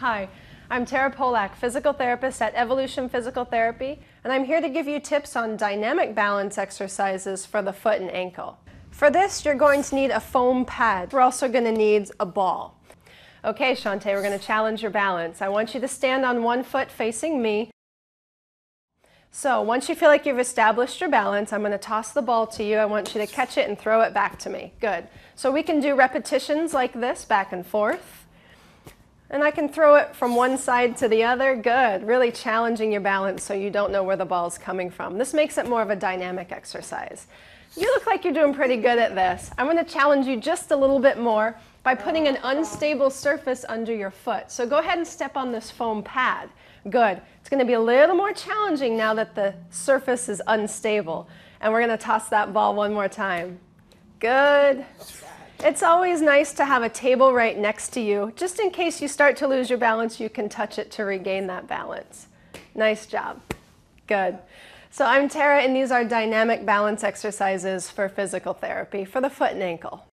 Hi, I'm Tara Polak, physical therapist at Evolution Physical Therapy, and I'm here to give you tips on dynamic balance exercises for the foot and ankle. For this, you're going to need a foam pad. We're also going to need a ball. Okay, Shantae, we're going to challenge your balance. I want you to stand on one foot facing me. So once you feel like you've established your balance, I'm going to toss the ball to you. I want you to catch it and throw it back to me. Good. So we can do repetitions like this, back and forth. And I can throw it from one side to the other. Good. Really challenging your balance so you don't know where the ball's coming from. This makes it more of a dynamic exercise. You look like you're doing pretty good at this. I'm going to challenge you just a little bit more by putting an unstable surface under your foot. So go ahead and step on this foam pad. Good. It's going to be a little more challenging now that the surface is unstable. And we're going to toss that ball one more time. Good. It's always nice to have a table right next to you. Just in case you start to lose your balance, you can touch it to regain that balance. Nice job. Good. So I'm Tara, and these are dynamic balance exercises for physical therapy for the foot and ankle.